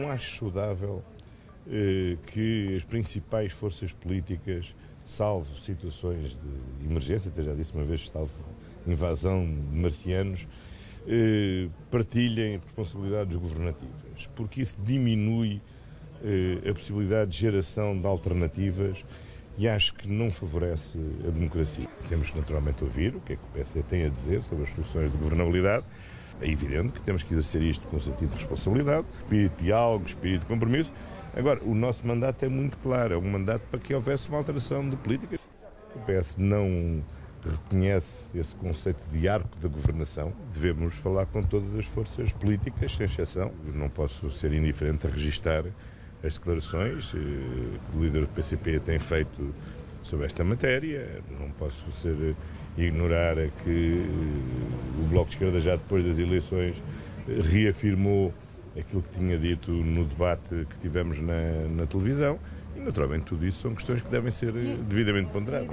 Não acho saudável eh, que as principais forças políticas, salvo situações de emergência, até já disse uma vez, salvo invasão de marcianos, eh, partilhem responsabilidades governativas, porque isso diminui eh, a possibilidade de geração de alternativas e acho que não favorece a democracia. Temos que naturalmente ouvir o que é que o PSD tem a dizer sobre as soluções de governabilidade. É evidente que temos que exercer isto com sentido de responsabilidade, espírito de diálogo, espírito de compromisso. Agora, o nosso mandato é muito claro, é um mandato para que houvesse uma alteração de políticas. O PS não reconhece esse conceito de arco da governação. Devemos falar com todas as forças políticas, sem exceção. Não posso ser indiferente a registar as declarações eh, que o líder do PCP tem feito sobre esta matéria. Não posso ser eh, ignorar que eh, o Bloco de Esquerda já depois das eleições reafirmou aquilo que tinha dito no debate que tivemos na, na televisão e naturalmente tudo isso são questões que devem ser devidamente ponderadas.